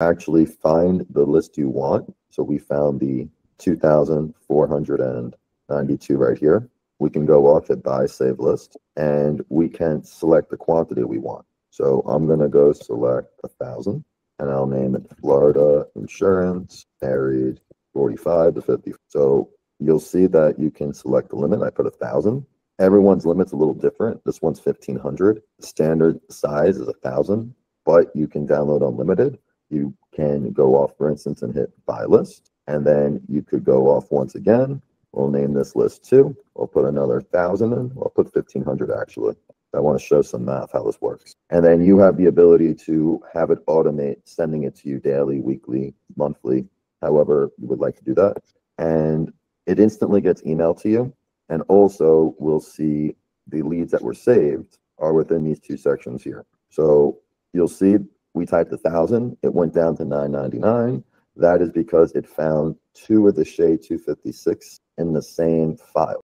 actually find the list you want. So we found the 2,492 right here. We can go off at buy save list and we can select the quantity we want. So I'm going to go select a thousand and I'll name it Florida Insurance Married 45 to 50. So you'll see that you can select the limit. I put a thousand. Everyone's limit's a little different. This one's 1500. The standard size is a thousand, but you can download unlimited. You can go off, for instance, and hit buy list. And then you could go off once again. We'll name this list two. We'll put another thousand in. We'll put 1500 actually. I want to show some math how this works. And then you have the ability to have it automate sending it to you daily, weekly, monthly, however you would like to do that. And it instantly gets emailed to you. And also we'll see the leads that were saved are within these two sections here. So you'll see we typed a thousand, it went down to 999. That is because it found two of the SHA 256 in the same file.